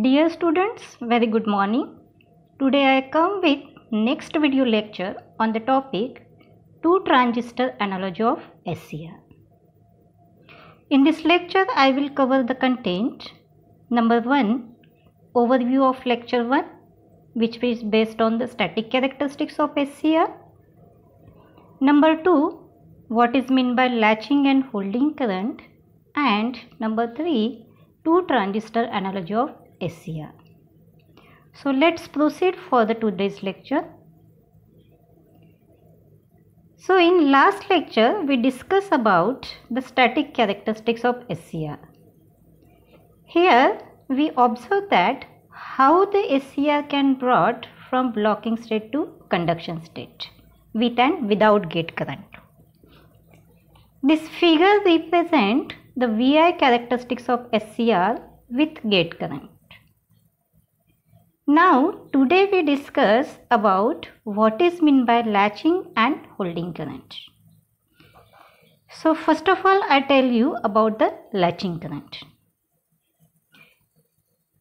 Dear students, very good morning. Today I come with next video lecture on the topic two transistor analogy of SCR. In this lecture I will cover the content number 1 overview of lecture 1 which is based on the static characteristics of SCR. Number 2 what is meant by latching and holding current and number 3 two transistor analogy of SCR. So let's proceed for the today's lecture. So in last lecture we discussed about the static characteristics of SCR. Here we observe that how the SCR can brought from blocking state to conduction state with and without gate current. This figure represent the VI characteristics of SCR with gate current. Now today we discuss about what is meant by latching and holding current. So first of all I tell you about the latching current.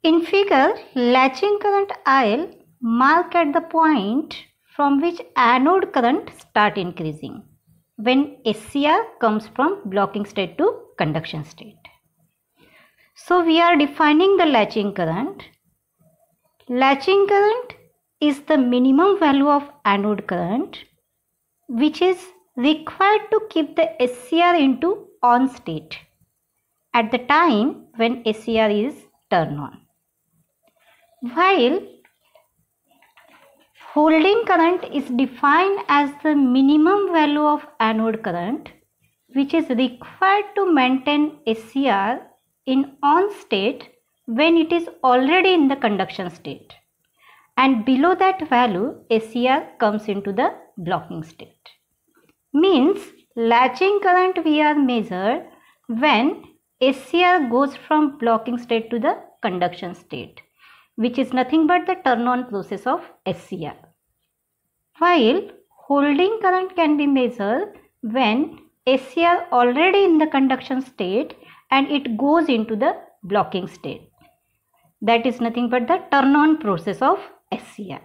In figure latching current IL mark at the point from which anode current start increasing when SCR comes from blocking state to conduction state. So we are defining the latching current Latching current is the minimum value of anode current which is required to keep the SCR into on state at the time when SCR is turned on. While holding current is defined as the minimum value of anode current which is required to maintain SCR in on state when it is already in the conduction state and below that value SCR comes into the blocking state. Means latching current we are measured when SCR goes from blocking state to the conduction state which is nothing but the turn on process of SCR. While holding current can be measured when SCR already in the conduction state and it goes into the blocking state that is nothing but the turn on process of SCR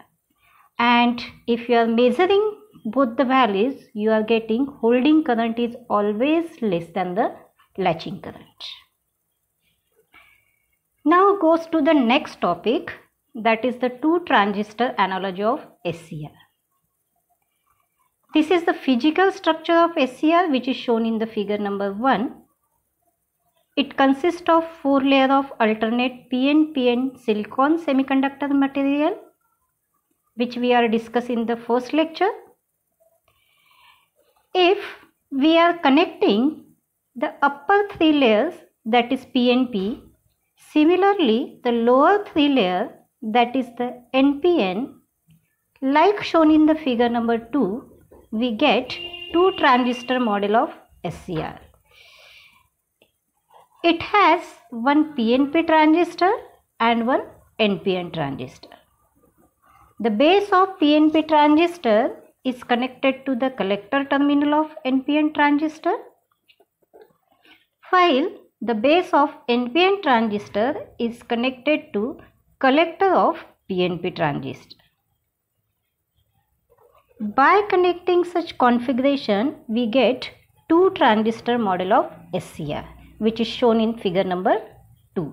and if you are measuring both the values you are getting holding current is always less than the latching current. Now goes to the next topic that is the two transistor analogy of SCR. This is the physical structure of SCR which is shown in the figure number 1 it consists of four layer of alternate PN-PN silicon semiconductor material which we are discussing in the first lecture. If we are connecting the upper three layers that is PNP, similarly the lower three layer that is the NPN like shown in the figure number 2 we get two transistor model of SCR. It has one PNP transistor and one NPN transistor. The base of PNP transistor is connected to the collector terminal of NPN transistor while the base of NPN transistor is connected to collector of PNP transistor. By connecting such configuration we get two transistor model of SCR which is shown in figure number 2.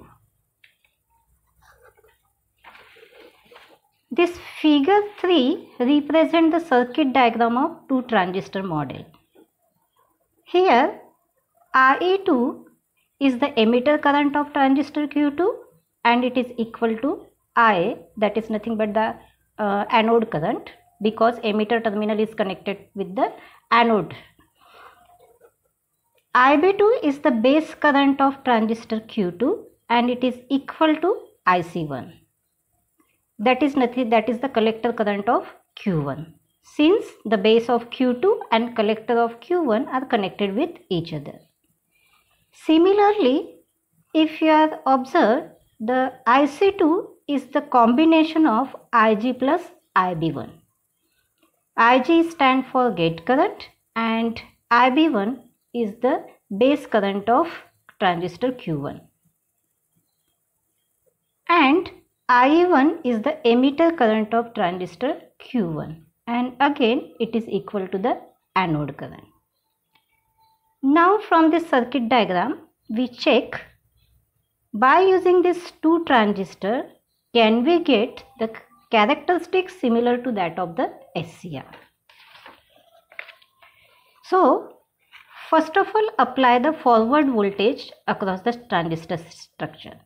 This figure 3 represents the circuit diagram of two transistor model. Here IE2 is the emitter current of transistor Q2 and it is equal to I that is nothing but the uh, anode current because emitter terminal is connected with the anode IB2 is the base current of transistor Q2 and it is equal to IC1. That is nothing that is the collector current of Q1. Since the base of Q2 and collector of Q1 are connected with each other. Similarly, if you are observe the IC2 is the combination of IG plus IB1. IG stand for gate current and IB1 is the base current of transistor Q1. and I1 is the emitter current of transistor Q1 and again it is equal to the anode current. Now from this circuit diagram we check by using this two transistor can we get the characteristics similar to that of the SCR. So first of all apply the forward voltage across the transistor structure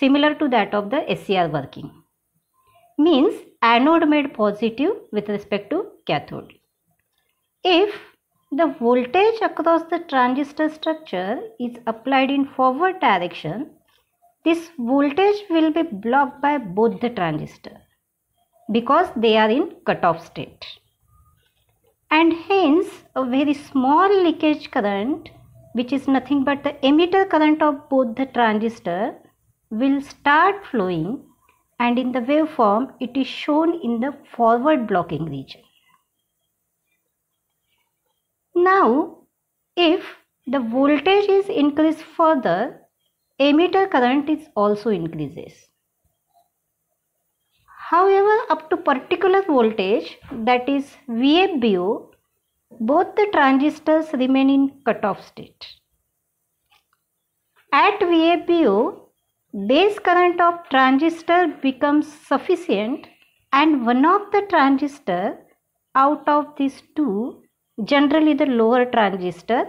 similar to that of the SCR working. Means anode made positive with respect to cathode. If the voltage across the transistor structure is applied in forward direction, this voltage will be blocked by both the transistor because they are in cutoff state. And hence a very small leakage current which is nothing but the emitter current of both the transistor will start flowing and in the waveform it is shown in the forward blocking region. Now if the voltage is increased further, emitter current is also increases. However, up to particular voltage that is VFBO, both the transistors remain in cutoff state. At VFBO, base current of transistor becomes sufficient and one of the transistor out of these two generally the lower transistor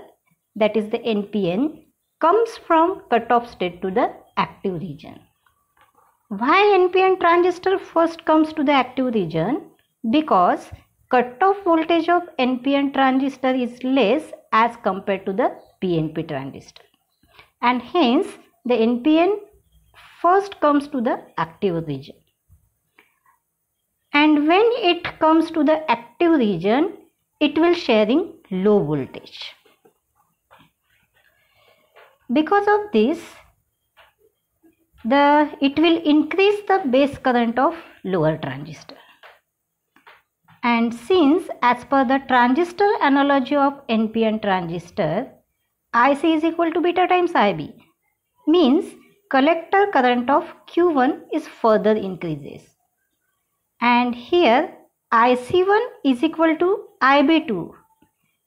that is the NPN comes from cutoff state to the active region. Why NPN transistor first comes to the active region? Because cutoff voltage of NPN transistor is less as compared to the PNP transistor. And hence the NPN first comes to the active region. And when it comes to the active region it will sharing low voltage. Because of this the it will increase the base current of lower transistor and since as per the transistor analogy of NPN transistor IC is equal to beta times IB means collector current of Q1 is further increases. And here IC1 is equal to IB2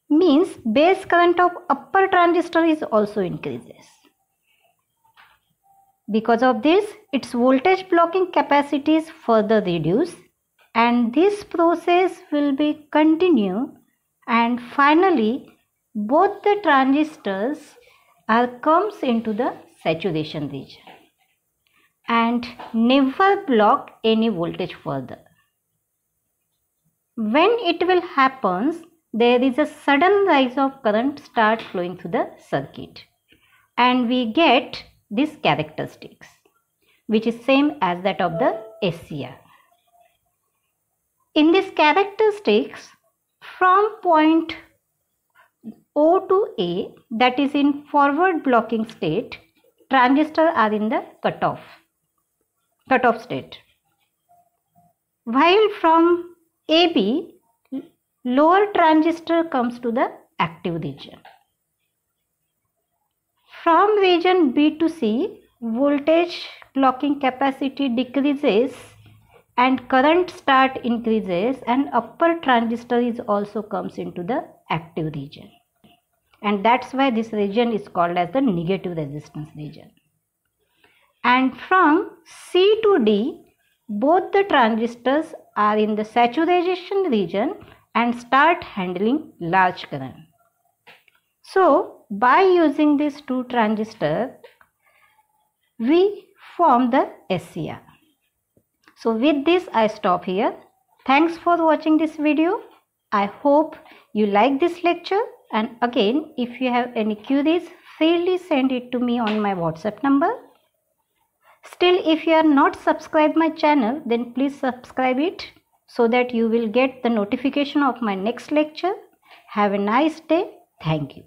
means base current of upper transistor is also increases. Because of this, its voltage blocking capacity is further reduced and this process will be continue. And finally both the transistors are comes into the saturation region. And never block any voltage further. When it will happens, there is a sudden rise of current start flowing through the circuit. And we get these characteristics which is same as that of the SCR. In these characteristics from point O to A that is in forward blocking state transistors are in the cutoff cutoff state while from AB lower transistor comes to the active region from region B to C voltage blocking capacity decreases and current start increases and upper transistor is also comes into the active region and that's why this region is called as the negative resistance region. And from C to D, both the transistors are in the saturation region and start handling large current. So, by using these two transistors, we form the SCR. So, with this I stop here. Thanks for watching this video. I hope you like this lecture and again if you have any queries freely send it to me on my whatsapp number still if you are not subscribed my channel then please subscribe it so that you will get the notification of my next lecture have a nice day thank you